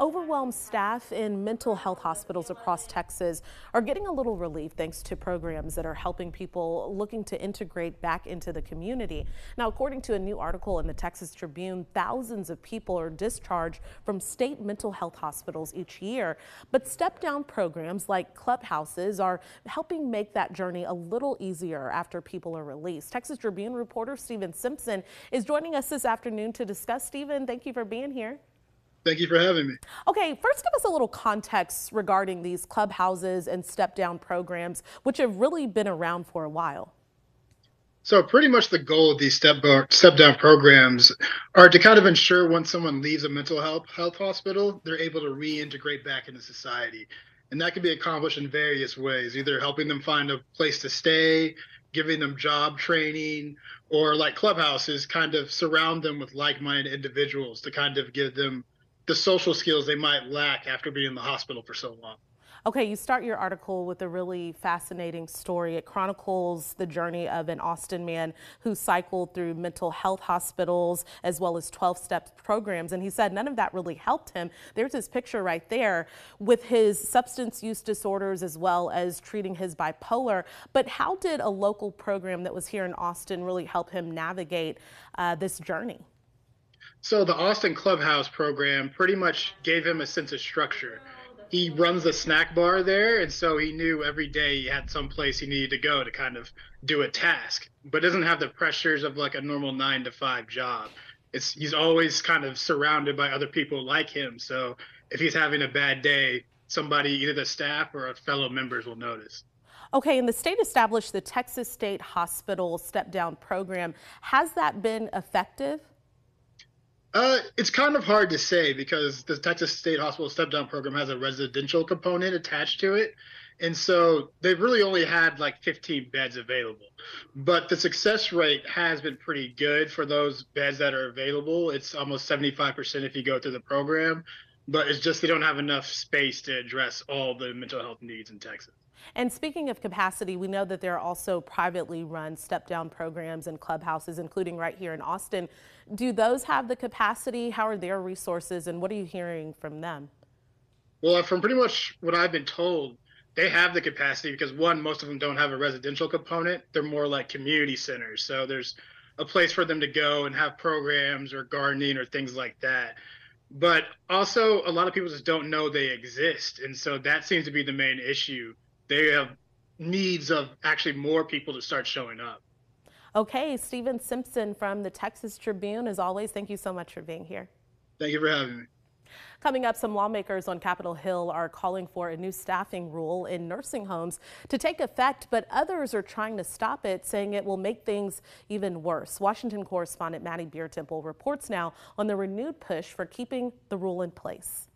Overwhelmed staff in mental health hospitals across Texas are getting a little relief thanks to programs that are helping people looking to integrate back into the community. Now, according to a new article in the Texas Tribune, thousands of people are discharged from state mental health hospitals each year. But step down programs like clubhouses are helping make that journey a little easier after people are released. Texas Tribune reporter Stephen Simpson is joining us this afternoon to discuss. Stephen, thank you for being here. Thank you for having me. Okay, first give us a little context regarding these clubhouses and step down programs, which have really been around for a while. So pretty much the goal of these step step down programs are to kind of ensure once someone leaves a mental health health hospital, they're able to reintegrate back into society. And that can be accomplished in various ways, either helping them find a place to stay, giving them job training, or like clubhouses kind of surround them with like-minded individuals to kind of give them the social skills they might lack after being in the hospital for so long. Okay, you start your article with a really fascinating story. It chronicles the journey of an Austin man who cycled through mental health hospitals as well as 12 step programs. And he said none of that really helped him. There's his picture right there with his substance use disorders as well as treating his bipolar. But how did a local program that was here in Austin really help him navigate uh, this journey? So the Austin Clubhouse program pretty much gave him a sense of structure. He runs a snack bar there, and so he knew every day he had some place he needed to go to kind of do a task, but doesn't have the pressures of like a normal nine to five job. It's he's always kind of surrounded by other people like him. So if he's having a bad day, somebody, either the staff or a fellow members, will notice. Okay, and the state established the Texas State Hospital Step Down program. Has that been effective? Uh, it's kind of hard to say because the Texas State Hospital Step Down program has a residential component attached to it. And so they've really only had like 15 beds available. But the success rate has been pretty good for those beds that are available. It's almost 75% if you go through the program. But it's just they don't have enough space to address all the mental health needs in Texas. And speaking of capacity, we know that there are also privately run step down programs and clubhouses, including right here in Austin. Do those have the capacity? How are their resources, and what are you hearing from them? Well, uh, from pretty much what I've been told, they have the capacity because one, most of them don't have a residential component. They're more like community centers. So there's a place for them to go and have programs or gardening or things like that. But also, a lot of people just don't know they exist. And so that seems to be the main issue they have needs of actually more people to start showing up. Okay, Stephen Simpson from the Texas Tribune. As always, thank you so much for being here. Thank you for having me. Coming up, some lawmakers on Capitol Hill are calling for a new staffing rule in nursing homes to take effect, but others are trying to stop it, saying it will make things even worse. Washington correspondent Maddie Biertempfel reports now on the renewed push for keeping the rule in place.